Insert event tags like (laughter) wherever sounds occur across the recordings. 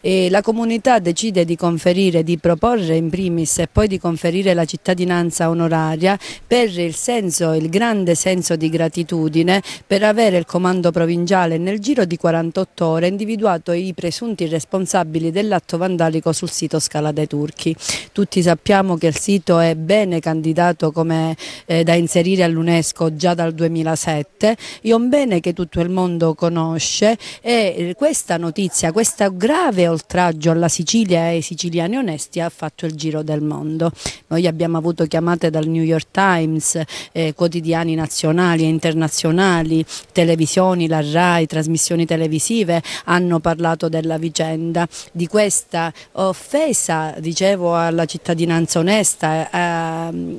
e la comunità decide di conferire, di proporre in primis e poi di conferire la cittadinanza onoraria per il senso, il grande senso di gratitudine per avere il comando provinciale nel giro di 48 ore individuato i presunti responsabili dell'atto vandalico sul sito Scala dei Turchi. Tutti sappiamo che il sito è bene candidato come eh, da inserire all'UNESCO già dal 2007, è un bene che tutto il mondo conosce e questa notizia, questo grave oltraggio alla Sicilia e ai siciliani onesti ha fatto il giro del mondo. Noi abbiamo avuto chiamate dal New York Times, eh, quotidiani nazionali e internazionali, televisioni, la RAI, trasmissioni televisive hanno parlato della vicenda, di questa offesa, dicevo, alla cittadinanza onesta, eh,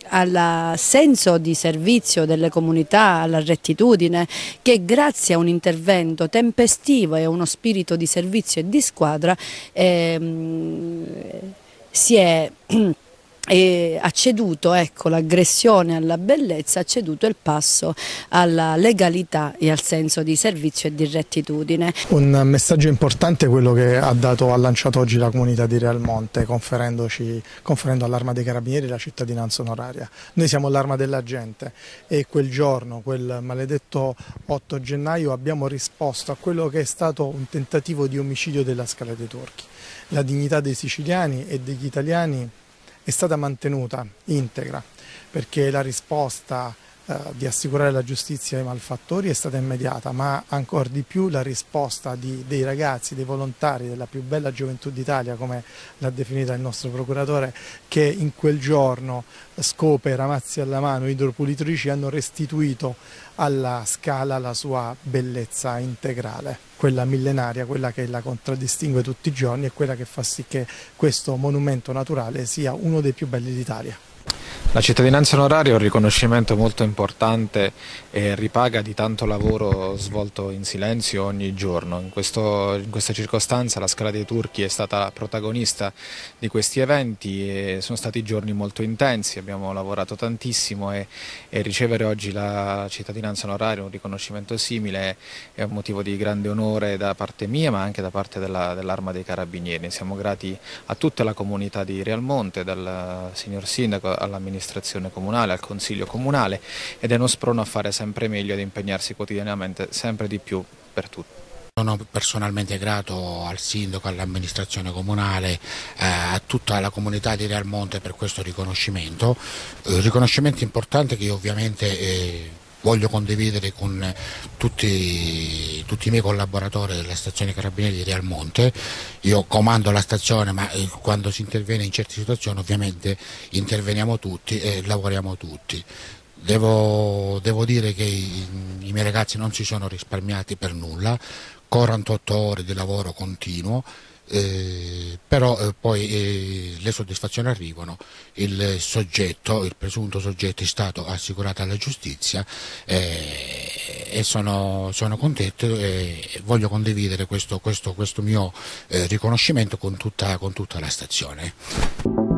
al senso di servizio delle comunità, alla rettitudine, che grazie a un intervento tempestivo e a uno spirito di servizio e di squadra ehm, si è (clears throat) ha ceduto ecco, l'aggressione alla bellezza, ha ceduto il passo alla legalità e al senso di servizio e di rettitudine. Un messaggio importante è quello che ha, dato, ha lanciato oggi la comunità di Realmonte conferendo all'arma dei carabinieri la cittadinanza onoraria. Noi siamo l'arma della gente e quel giorno, quel maledetto 8 gennaio abbiamo risposto a quello che è stato un tentativo di omicidio della Scala dei Turchi. La dignità dei siciliani e degli italiani è stata mantenuta integra perché la risposta di assicurare la giustizia ai malfattori è stata immediata, ma ancora di più la risposta di, dei ragazzi, dei volontari della più bella gioventù d'Italia, come l'ha definita il nostro procuratore, che in quel giorno scope, ramazzi alla mano, idropulitrici hanno restituito alla scala la sua bellezza integrale, quella millenaria, quella che la contraddistingue tutti i giorni e quella che fa sì che questo monumento naturale sia uno dei più belli d'Italia. La cittadinanza onoraria è un riconoscimento molto importante e ripaga di tanto lavoro svolto in silenzio ogni giorno. In, questo, in, questa circostanza la Scala dei Turchi è stata protagonista di questi eventi e sono stati giorni molto intensi, abbiamo lavorato tantissimo e, e ricevere oggi la cittadinanza onoraria, un riconoscimento simile, è un motivo di grande onore da parte mia ma anche da parte dell'Arma dell dei Carabinieri. Siamo grati a tutta la comunità di Realmonte, dal signor Sindaco all'amministrazione all'amministrazione comunale, al consiglio comunale ed è uno sprono a fare sempre meglio ed impegnarsi quotidianamente sempre di più per tutti. Sono personalmente grato al sindaco, all'amministrazione comunale, eh, a tutta la comunità di Realmonte per questo riconoscimento, eh, riconoscimento importante che ovviamente eh, voglio condividere con tutti, tutti, i miei collaboratori della stazione Carabinieri di Realmonte. Io comando la stazione, ma eh, quando si interviene in certe situazioni ovviamente interveniamo tutti e lavoriamo tutti. Devo, devo dire che i, i miei ragazzi non si sono risparmiati per nulla, 48 ore di lavoro continuo eh, però eh, poi eh, le soddisfazioni arrivano, il soggetto, il presunto soggetto è stato assicurato alla giustizia eh, e sono, sono, contento e voglio condividere questo, questo, questo mio eh, riconoscimento con tutta, con tutta la stazione.